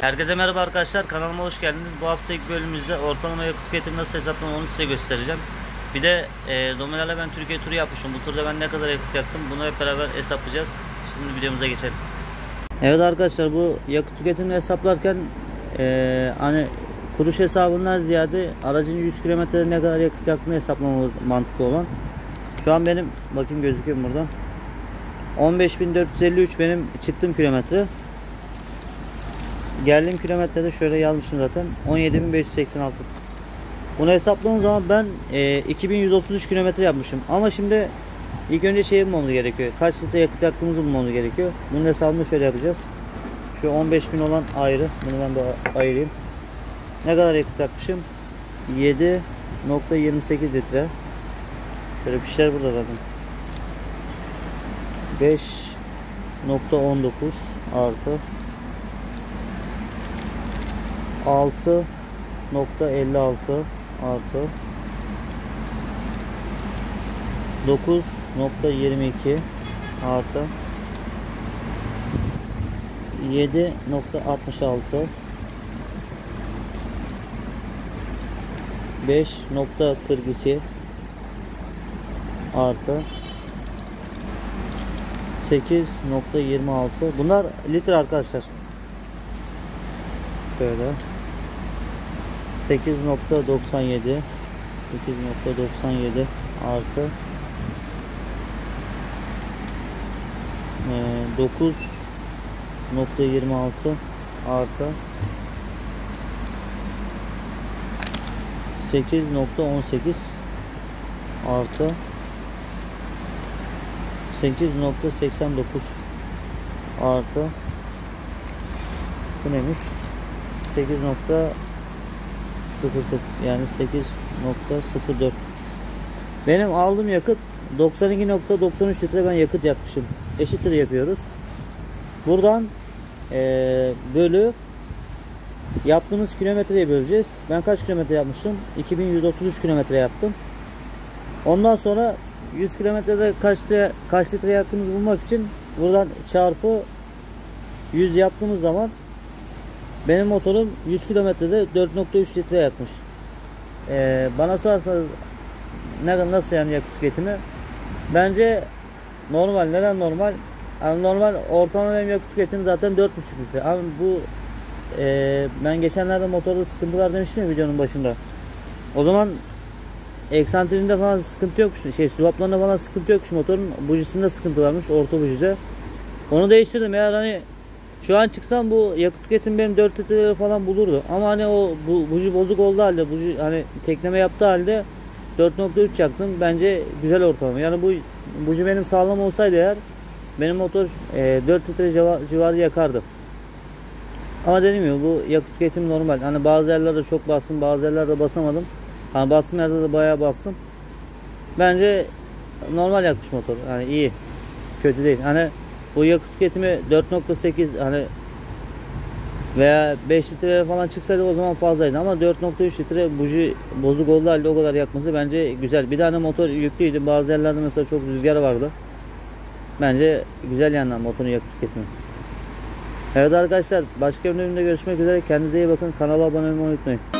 Herkese merhaba arkadaşlar kanalıma hoş geldiniz. Bu haftaki bölümümüzde ortalama yakıt tüketimi nasıl hesaplanır onu size göstereceğim. Bir de e, Domeler'le ben Türkiye turu yapmışım. Bu turda ben ne kadar yakıt yaktım bunu hep beraber hesaplayacağız. Şimdi videomuza geçelim. Evet arkadaşlar bu yakıt tüketimini hesaplarken e, hani kuruş hesabından ziyade aracın 100 kilometrede ne kadar yakıt yaktığını hesaplamamız mantıklı olan. Şu an benim bakayım gözüküyor burada. 15.453 benim çıktığım kilometre. Geldiğim kilometrede şöyle yazmışım zaten. 17.586. Bunu hesapladığım zaman ben e, 2133 kilometre yapmışım. Ama şimdi ilk önce şey bulmamız gerekiyor. Kaç litre yakıt yaktığımızı bulmamız gerekiyor. Bunun hesabını şöyle yapacağız. Şu 15.000 olan ayrı. Bunu ben de ayırayım. Ne kadar yakıt yakmışım? 7.28 litre. Şöyle fişler burada zaten. 5.19 artı 6.56 artı 9.22 artı 7.66 5.42 artı 8.26 bunlar litre arkadaşlar. Şöyle 8.97 8.97 artı e, 9.26 artı 8.18 artı 8.89 artı bu neymiş? 8.04 yani 8.04 benim aldığım yakıt 92.93 litre ben yakıt yakmışım. Eşittir yapıyoruz. Buradan ee, bölü yaptığımız kilometreye böleceğiz. Ben kaç kilometre yapmışım? 2133 kilometre yaptım. Ondan sonra 100 kilometrede kaç litre, kaç litre yaktığımızı bulmak için buradan çarpı 100 yaptığımız zaman benim motorum 100 kilometrede 4.3 litre yakmış. Ee, bana sorarsanız ne, nasıl yani yakıt tüketimi? Bence normal. Neden normal? Yani normal ortalama benim yakıt tüketimi zaten 4.5 litre. Ama bu e, ben geçenlerde motorda sıkıntı var demiştim ya videonun başında. O zaman eksantrinde falan sıkıntı yokmuş. Şey swaplarında falan sıkıntı yokmuş motorun. Bujisinde sıkıntı varmış. Orta bujide. Onu değiştirdim. Eğer hani şu an çıksam bu yakıt tüketim benim 4 litre falan bulurdu. Ama hani o bu buji bozuk oldu halde buji hani tekleme yaptığı halde 4.3 yaktım. Bence güzel ortalama. Yani bu buji benim sağlam olsaydı eğer benim motor e, 4 litre civarı yakardı. Ama dediğim gibi bu yakıt tüketim normal. Hani bazı yerlerde çok bastım, bazı yerlerde basamadım. Hani bastım yerde de bayağı bastım. Bence normal yakmış motor. Yani iyi. Kötü değil. Hani bu yakıt tüketimi 4.8 hani veya 5 litre falan çıksaydı o zaman fazlaydı ama 4.3 litre buji bozuk olduğu halde o kadar yakması bence güzel. Bir tane motor yüklüydü. Bazı yerlerde mesela çok rüzgar vardı. Bence güzel yandan motorun yakıt tüketimi. Evet arkadaşlar başka bir bölümde görüşmek üzere. Kendinize iyi bakın. Kanala abone olmayı unutmayın.